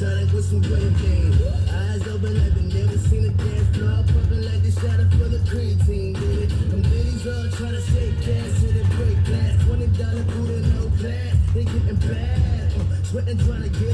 and tonic with some grenadine. Eyes open like they never seen a dance floor. Pumping like they shot up full of creatine, baby. Them ladies all trying to shake ass and they break glass. Twenty dollar food and no class. They getting bad. Uh, sweating trying to get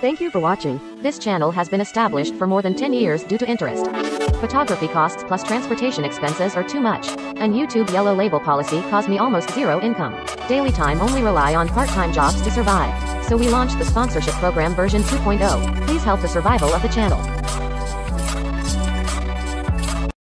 Thank you for watching. This channel has been established for more than 10 years due to interest. Photography costs plus transportation expenses are too much. And YouTube yellow label policy caused me almost zero income. Daily time only rely on part-time jobs to survive. So we launched the sponsorship program version 2.0. Please help the survival of the channel.